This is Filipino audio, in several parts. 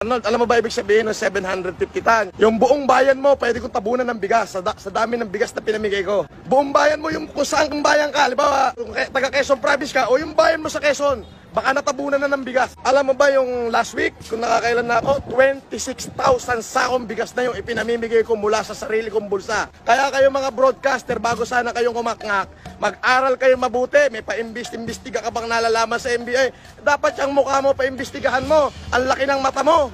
Arnold, alam mo ba ibig sabihin ng 750 tan? Yung buong bayan mo, pwede kong tabunan ng bigas sa, da- sa dami ng bigas na pinamigay ko. Buong bayan mo, yung kung saan kang bayan ka, halimbawa, taga Quezon Province ka, o yung bayan mo sa Quezon, baka natabunan na ng bigas. Alam mo ba yung last week, kung nakakailan na ako, 26,000 sakong bigas na yung ipinamimigay ko mula sa sarili kong bulsa. Kaya kayo mga broadcaster, bago sana kayong kumakngak, mag-aral kayo mabuti, may pa-imbestiga ka bang nalalaman sa NBA, dapat yung mukha mo, paimbestigahan mo, ang laki ng mata mo.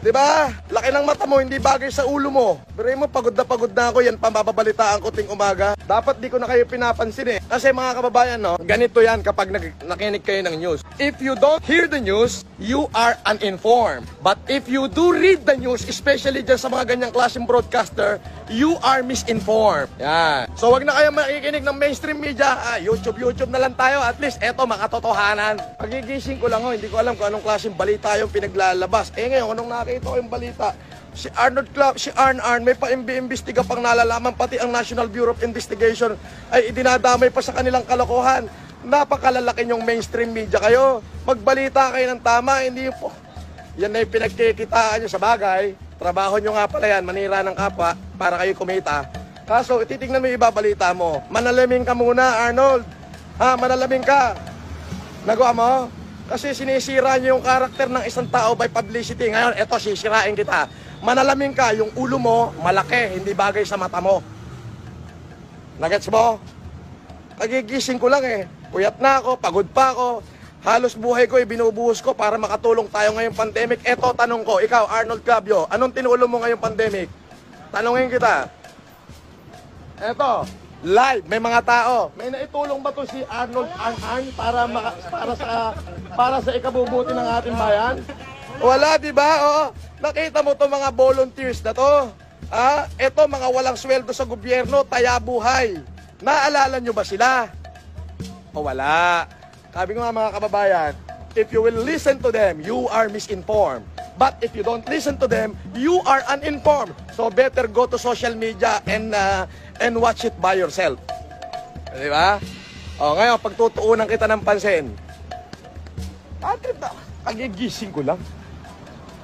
Di ba? Laki ng mata mo, hindi bagay sa ulo mo. Pero mo, pagod na pagod na ako, yan pambabalitaan ko ting umaga. Dapat di ko na kayo pinapansin eh. Kasi mga kababayan, no, ganito yan kapag nag nakinig kayo ng news. If you don't hear the news, you are uninformed. But if you do read the news, especially dyan sa mga ganyang klaseng broadcaster, you are misinformed. Yan. So wag na kayo makikinig ng mainstream media. Ah, YouTube, YouTube na lang tayo. At least, eto, makatotohanan. Pagigising ko lang ho, hindi ko alam kung anong klaseng balita yung pinaglalabas. Eh ngayon, anong nakita ko yung balita? Si Arnold Club, si Arn Arn, may pa-imbestiga pang nalalaman, pati ang National Bureau of Investigation ay idinadamay pa sa kanilang kalokohan. Napakalalaki yung mainstream media kayo. Magbalita kayo ng tama, hindi po. Yan na yung pinagkikitaan nyo sa bagay. Trabaho nyo nga pala yan, manira ng kapwa para kayo kumita. Kaso, titignan mo yung ibabalita mo. Manalamin ka muna, Arnold. Ha, manalamin ka. Nagawa mo? Kasi sinisira niyo yung karakter ng isang tao by publicity. Ngayon, eto, sisirain kita. Manalamin ka, yung ulo mo, malaki, hindi bagay sa mata mo. Nagets mo? Kagigising ko lang eh. Puyat na ako, pagod pa ako. Halos buhay ko, ibinubuhos ko para makatulong tayo ngayong pandemic. Eto, tanong ko, ikaw, Arnold Clavio, anong tinulong mo ngayong pandemic? Tanungin kita. Eto, live, may mga tao. May naitulong ba to si Arnold An An para maka, para sa para sa ikabubuti ng ating bayan? Wala, di ba? Oo. Nakita mo to mga volunteers na to. Ah, eto mga walang sweldo sa gobyerno, taya buhay. Naalala nyo ba sila? O wala. Sabi ko nga mga kababayan, if you will listen to them, you are misinformed. But if you don't listen to them, you are uninformed. So better go to social media and uh, and watch it by yourself. Di ba? O ngayon, pagtutuunan kita ng pansin. Ate, ba- kagigising ko lang.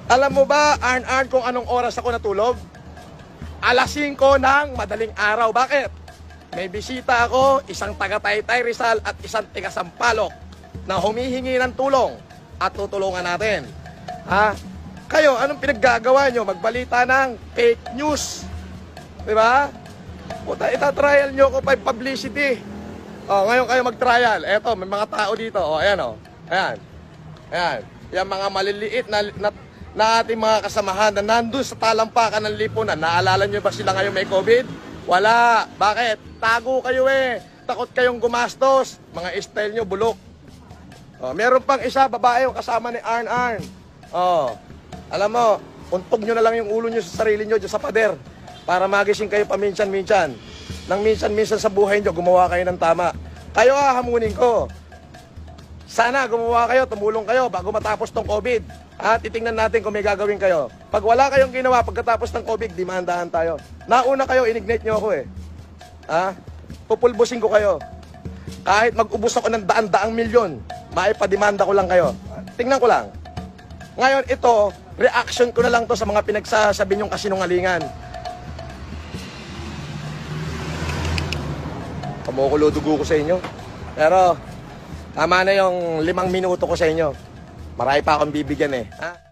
Alam mo ba, Arn-Arn, kung anong oras ako natulog? Alas 5 ng madaling araw. Bakit? May bisita ako, isang taga-Taytay Rizal at isang taga-Sampalok na humihingi ng tulong at tutulungan natin. Ha? Kayo, anong pinaggagawa nyo? Magbalita ng fake news. Di ba? Puta, itatrial nyo ko pa publicity. Oh, ngayon kayo mag-trial. Eto, may mga tao dito. Oh, ayan oh. Ayan. Ayan. Yan mga maliliit na, na, na ating mga kasamahan na nandun sa talampakan ng lipunan. Naalala nyo ba sila ngayon may COVID? Wala. Bakit? Tago kayo eh. Takot kayong gumastos. Mga style nyo, bulok. Oh, meron pang isa, babae yung kasama ni Arn Arn. Oh, alam mo, untog nyo na lang yung ulo nyo sa sarili nyo dyan sa pader para magising kayo paminsan-minsan. Nang minsan-minsan sa buhay nyo, gumawa kayo ng tama. Kayo ah, hamunin ko. Sana gumawa kayo, tumulong kayo bago matapos tong COVID. At titingnan natin kung may gagawin kayo. Pag wala kayong ginawa pagkatapos ng COVID, dimandahan tayo. Nauna kayo, inignite nyo ako eh. Ha? Pupulbusin ko kayo. Kahit mag-ubos ako ng daan-daang milyon, maipadimanda ko lang kayo. Tingnan ko lang. Ngayon, ito, reaction ko na lang to sa mga pinagsasabi niyong kasinungalingan. Kumukulo dugo ko sa inyo. Pero, tama na yung limang minuto ko sa inyo. Marami pa akong bibigyan eh. Ha?